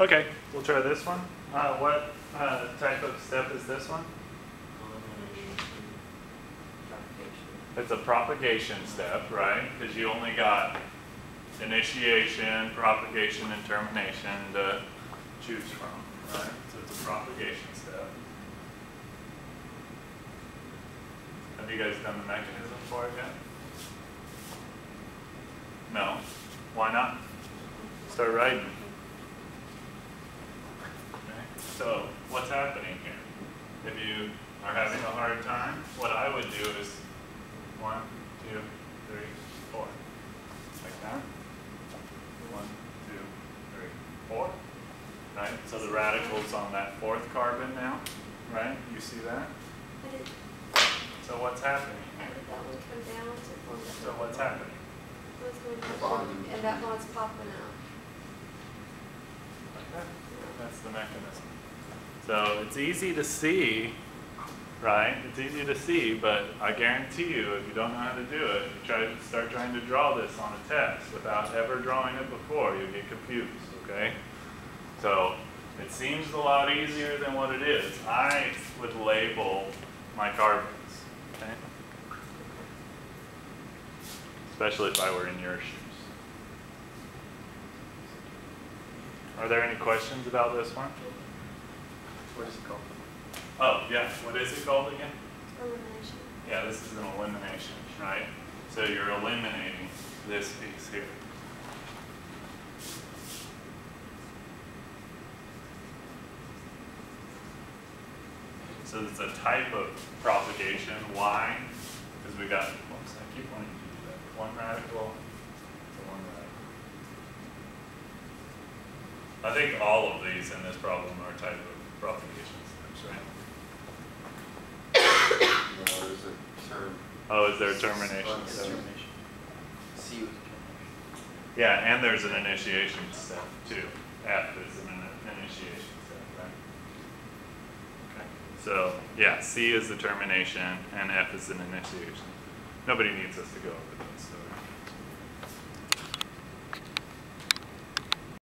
Okay, we'll try this one. Uh, what, uh, type of step is this one? It's a propagation step, right? Because you only got initiation, propagation, and termination to choose from, right? So it's a propagation step. Have you guys done the mechanism for it yet? No? Why not? Start writing. Okay, So what's happening here? If you are having a hard time, what I would do is one, two, three, four. Like that. One, two, three, four. Right? So the radical's on that fourth carbon now, right? You see that? So what's happening here? that one come down to form that? So what's happening? And that bond's popping out. Like that. That's the mechanism. So it's easy to see, right? It's easy to see, but I guarantee you, if you don't know how to do it, you try to start trying to draw this on a test without ever drawing it before, you get confused, okay? So it seems a lot easier than what it is. I would label my carbons, okay? Especially if I were in your shoes. Are there any questions about this one? What is it called? Oh, yeah, what is it called again? Elimination. Yeah, this is an elimination, right? So you're eliminating this piece here. So it's a type of propagation, why? Because we got, whoops, I keep wanting to do that, one radical one radical. I think all of these in this problem are type of propagation steps, right? No, there's a term. Oh, is there a termination It's step? termination. C was termination. Yeah, and there's an initiation step too. F is an initiation step, right? Okay, so, yeah, C is the termination and F is an initiation. Nobody needs us to go over those, so